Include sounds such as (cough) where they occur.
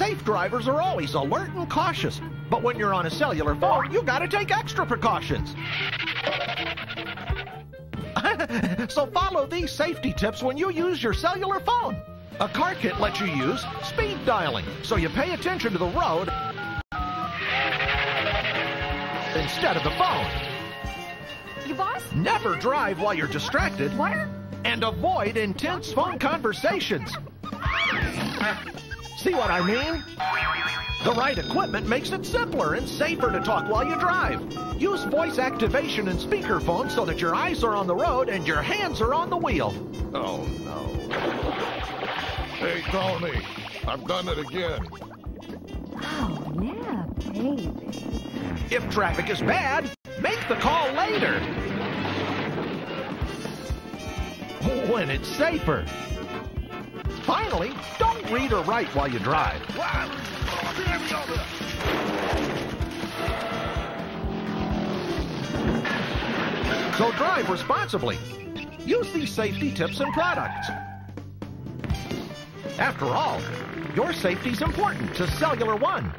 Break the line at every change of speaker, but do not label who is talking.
Safe drivers are always alert and cautious. But when you're on a cellular phone, you gotta take extra precautions. (laughs) so follow these safety tips when you use your cellular phone. A car kit lets you use speed dialing, so you pay attention to the road instead of the phone.
You boss?
Never drive while you're distracted.
What?
And avoid intense phone conversations. See what I mean? The right equipment makes it simpler and safer to talk while you drive. Use voice activation and speakerphone so that your eyes are on the road and your hands are on the wheel.
Oh, no. Hey, Tony, I've done it again.
Oh, yeah, baby.
If traffic is bad, make the call later. When it's safer. Finally, don't read or write while you drive. So drive responsibly. Use these safety tips and products. After all, your safety's important to Cellular One.